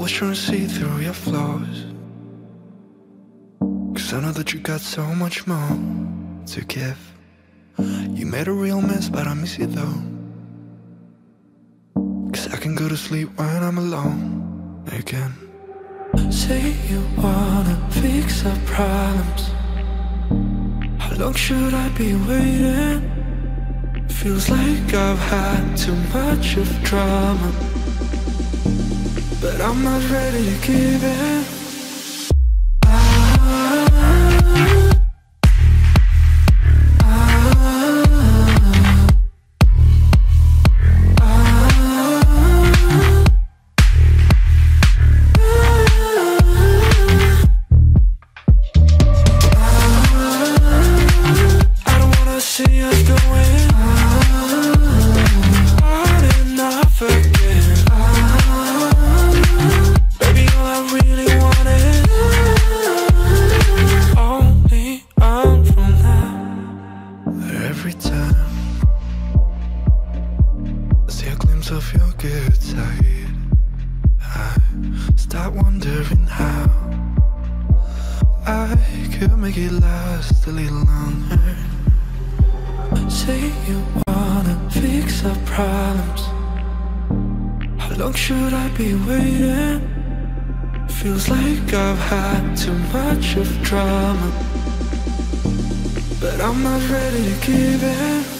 always trying to see through your flaws. Cause I know that you got so much more to give. You made a real mess but I miss you though. Cause I can go to sleep when I'm alone again. Say you wanna fix our problems. How long should I be waiting? Feels like I've had too much of drama. But I'm not ready to give in. should I be waiting? Feels like I've had too much of drama But I'm not ready to give in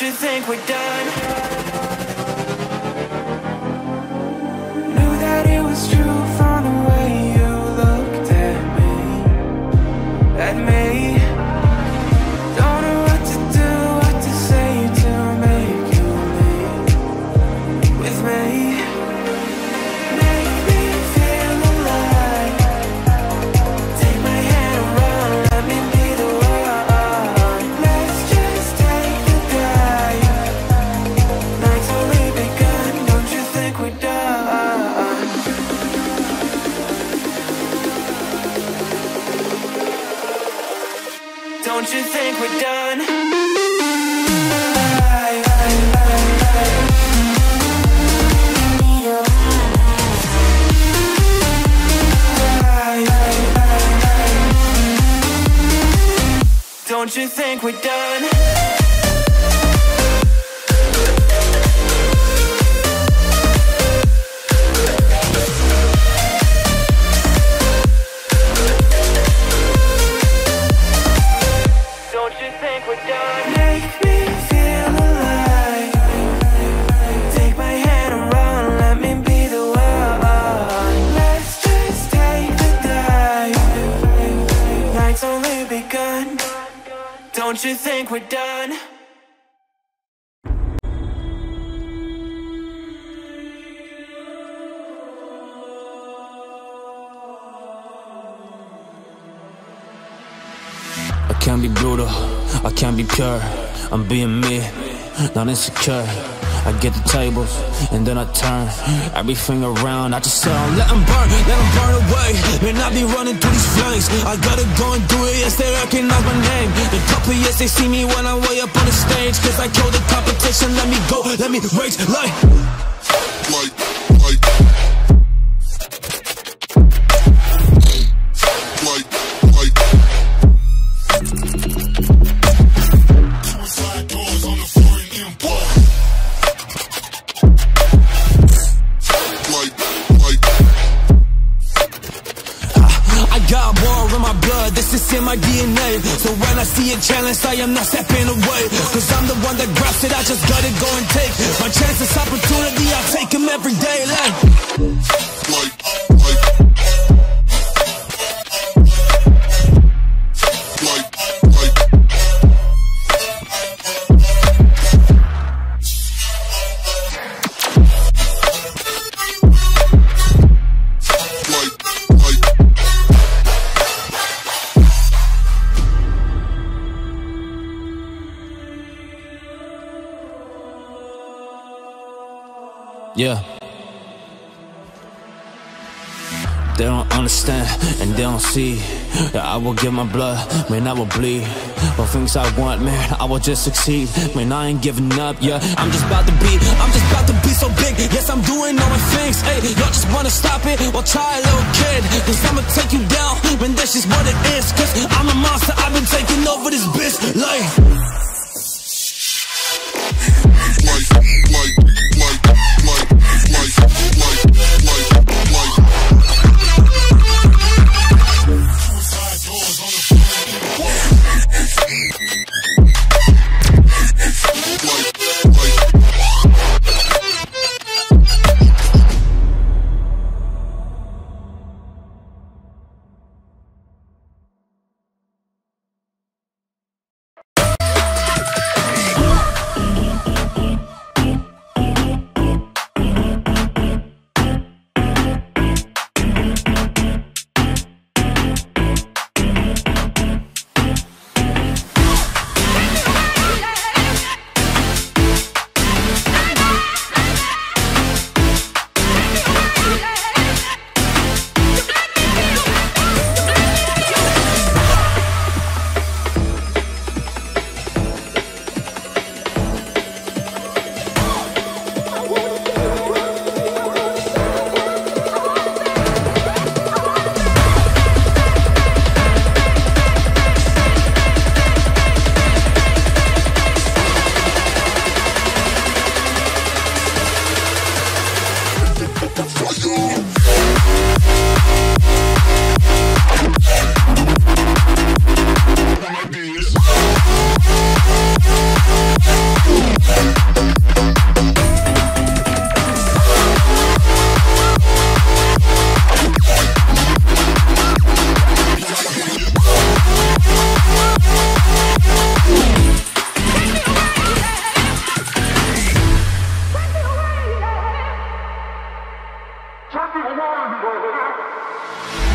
you think we're done? think we're done. I can't be pure. I'm being me, not insecure. I get the tables and then I turn everything around. I just tell let them burn, let them burn away. Man, I be running through these flames. I gotta go and do it, yes, they recognize my name. The couple years, they see me when I'm way up on the stage. Cause I killed the competition, let me go, let me rage like, like, my DNA. So when I see a challenge, I am not stepping away. Cause I'm the one that grabs it, I just gotta go and take. My chances, opportunity, I take them every day. Like. Yeah. They don't understand and they don't see that I will give my blood, man, I will bleed. For things I want, man, I will just succeed. Man, I ain't giving up, yeah. I'm just about to be, I'm just about to be so big. Yes, I'm doing all my things. Hey, y'all just wanna stop it? Well, try a little kid. Cause I'ma take you down, man, that's just what it is. Cause I'm a monster, I've been taking over this bitch. Like, Come on, brother.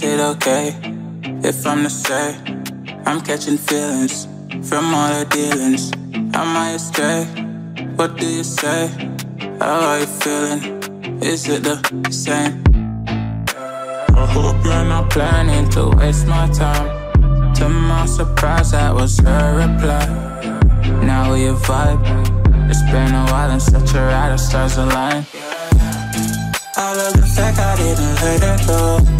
Is it okay if I'm the same? I'm catching feelings from all the dealings? I astray? What do you say? How are you feeling? Is it the same? I hope you're not planning to waste my time. To my surprise, that was her reply. Now we vibe. It's been a while and such a ride, the stars align. I love the fact I didn't let her go.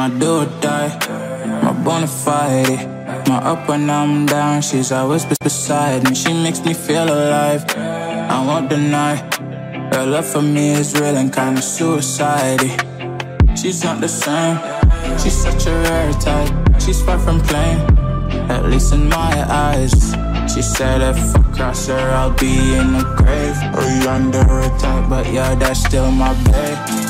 My do or die, my bona fide. My up when I'm down, she's always be- beside me. She makes me feel alive. I won't deny. Her love for me is real and kinda suicide. She's not the same. She's such a rare type. She's far from plain, at least in my eyes. She said if I cross her, I'll be in the grave or under attack. But yeah, that's still my babe.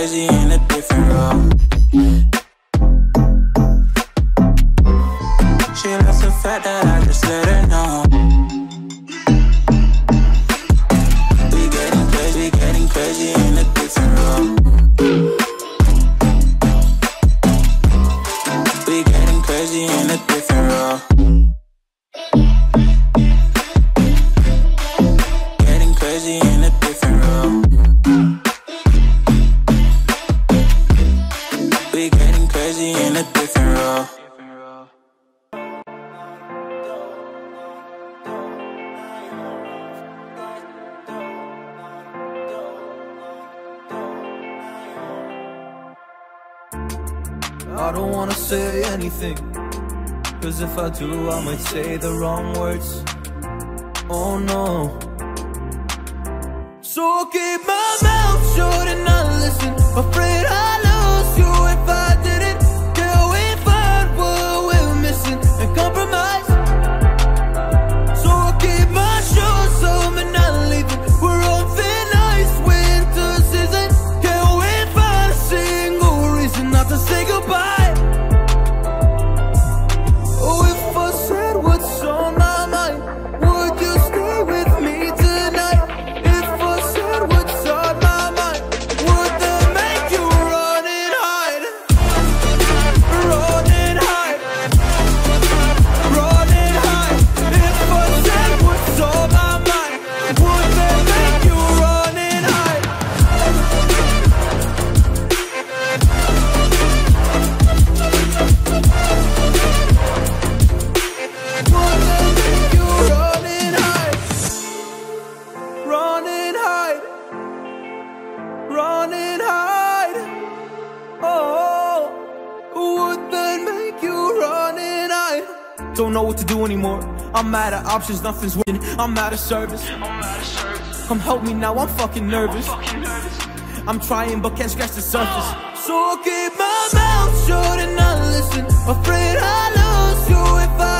Crazy in a different role. I do, I might say the wrong words. Oh no. So I'll keep my mouth shut and not listen. Afraid I lose you if I Don't know what to do anymore. I'm out of options, nothing's working. I'm out of service. Come help me now, I'm fucking nervous. I'm trying but can't scratch the surface. So I'll keep my mouth shut and not listen. Afraid I lose you if I